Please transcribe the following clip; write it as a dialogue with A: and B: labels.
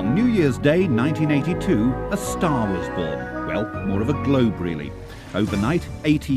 A: On New Year's Day 1982, a star was born. Well, more of a globe, really. Overnight, 80